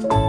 Bye.